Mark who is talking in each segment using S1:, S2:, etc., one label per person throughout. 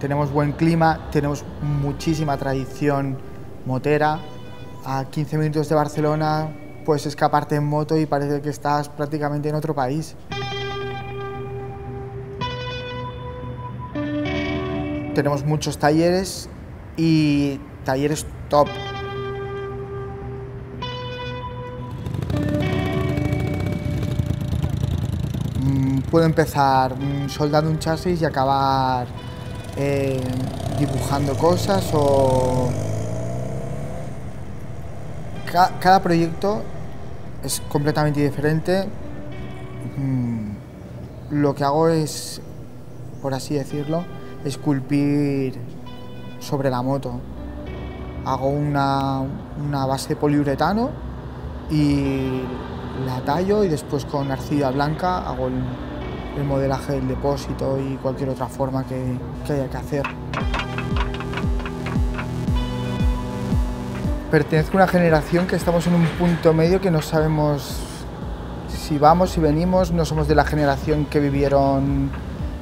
S1: tenemos buen clima, tenemos muchísima tradición motera. A 15 minutos de Barcelona puedes escaparte en moto y parece que estás prácticamente en otro país. Tenemos muchos talleres y talleres top. Mm, Puedo empezar mm, soldando un chasis y acabar eh, dibujando cosas o... Ca- cada proyecto es completamente diferente. Mm, Lo que hago es, por así decirlo, esculpir sobre la moto. Hago una, una base de poliuretano y la tallo y después con arcilla blanca hago el, el modelaje del depósito y cualquier otra forma que, haya que hacer. Pertenezco a una generación que estamos en un punto medio que no sabemos si vamos, si venimos, no somos de la generación que vivieron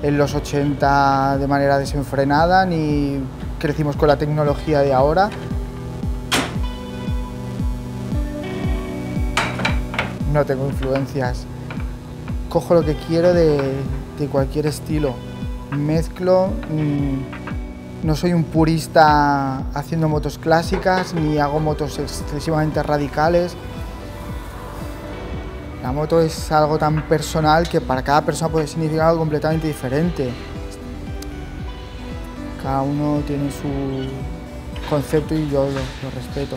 S1: en los 80 de manera desenfrenada, ni crecimos con la tecnología de ahora. No tengo influencias. Cojo lo que quiero de, de cualquier estilo. Mezclo. mm, no soy un purista haciendo motos clásicas, ni hago motos excesivamente radicales. La moto es algo tan personal que para cada persona puede significar algo completamente diferente. Cada uno tiene su concepto y yo lo, lo respeto.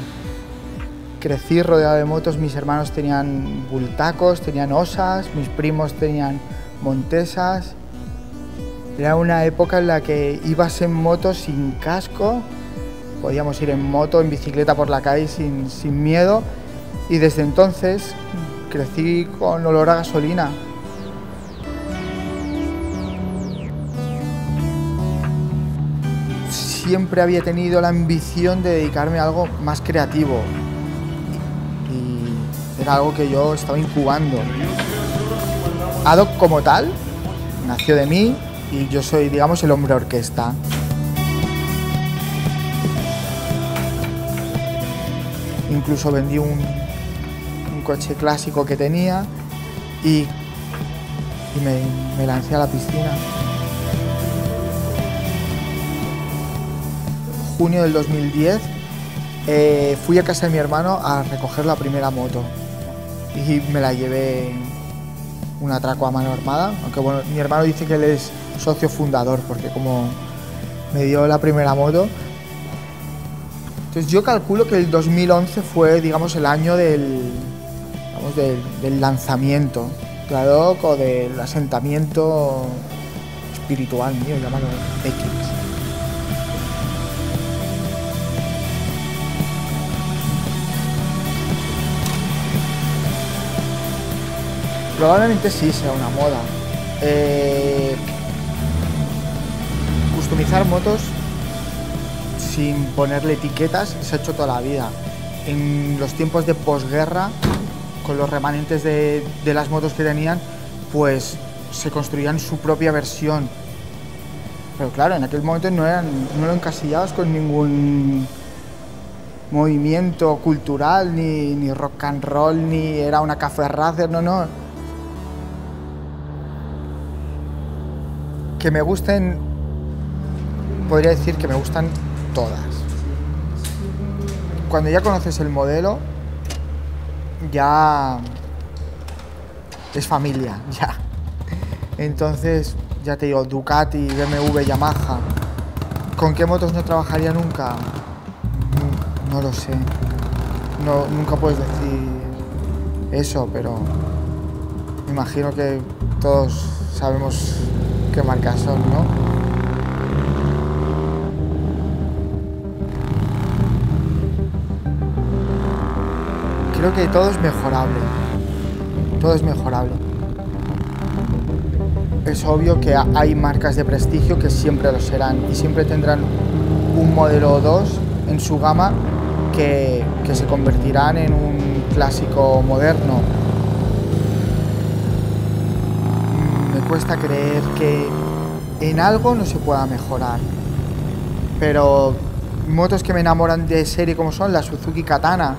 S1: Crecí rodeado de motos, mis hermanos tenían bultacos, tenían osas, mis primos tenían montesas. Era una época en la que ibas en moto sin casco, podíamos ir en moto, en bicicleta por la calle sin, sin miedo y desde entonces crecí con olor a gasolina. Siempre había tenido la ambición de dedicarme a algo más creativo era algo que yo estaba incubando. Adoc como tal nació de mí y yo soy, digamos, el hombre orquesta. Incluso vendí un, coche clásico que tenía y, me lancé a la piscina. Junio del 2010 eh, fui a casa de mi hermano a recoger la primera moto y me la llevé un atraco a mano armada, aunque bueno, mi hermano dice que él es socio fundador porque como me dio la primera moto. Entonces yo calculo que el 2011 fue, digamos, el año del, del lanzamiento, claro, o del asentamiento espiritual mío, llámalo X. Probablemente sí sea una moda. Eh, customizar motos sin ponerle etiquetas se ha hecho toda la vida. En los tiempos de posguerra, con los remanentes de, las motos que tenían, pues se construían su propia versión. Pero claro, en aquel momento no eran, eran encasillados con ningún movimiento cultural, ni, ni rock and roll, ni era una café racer, no, no. Que me gusten, podría decir que me gustan todas. Cuando ya conoces el modelo, ya es familia, ya. Entonces, ya te digo, Ducati, BMW, Yamaha. ¿Con qué motos no trabajaría nunca? No, lo sé. No, nunca puedes decir eso, pero me imagino que todos sabemos qué marcas son, ¿no? Creo que todo es mejorable. Todo es mejorable. Es obvio que ha- hay marcas de prestigio que siempre lo serán y siempre tendrán un modelo o dos en su gama que, que se convertirán en un clásico moderno. Mm, Me cuesta creer que en algo no se pueda mejorar. Pero motos que me enamoran de serie como son la Suzuki Katana,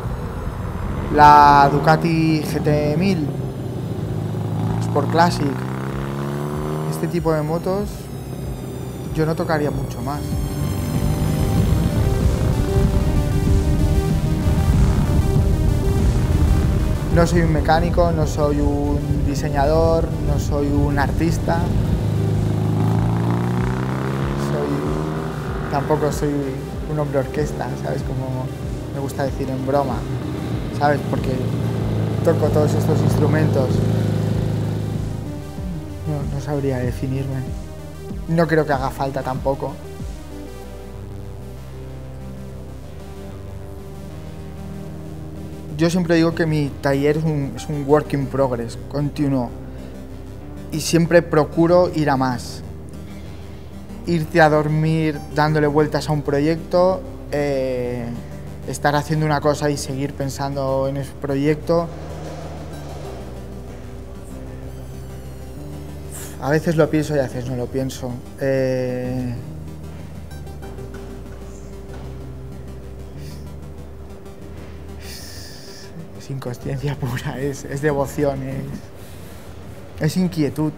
S1: la Ducati GT1000, Sport Classic, este tipo de motos yo no tocaría mucho más. No soy un mecánico, no soy un diseñador, no soy un artista. Soy, tampoco soy un hombre orquesta, ¿sabes? Como me gusta decir en broma, ¿sabes? Porque toco todos estos instrumentos. No, no sabría definirme. No creo que haga falta tampoco. Yo siempre digo que mi taller es un, es work in progress, continuo. Y siempre procuro ir a más. Irte a dormir dándole vueltas a un proyecto, eh, estar haciendo una cosa y seguir pensando en ese proyecto. A veces lo pienso y a veces no lo pienso. Eh, es inconsciencia pura, es, es devoción, es, es inquietud.